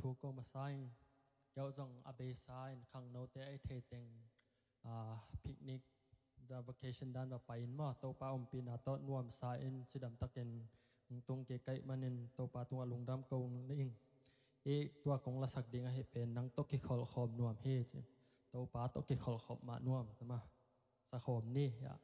ทุก็มาไซเจ้าจงอเบซายขังโนเตไอเทเต็งพิกนิกดาวเคชันดันว่าไปอินมาโตปาอมปีนาโตนวมสายอ็นสิดำตะเก็นตรงเกไกมันินโตปาตุงอลุงดำกงนิ่งเอตัวของละสักดิงให้เป็นนังโตกิคอลขอบนวมเฮจโตปาโตกิคอลขอบมานวมนะมาสะขอมนี่อะ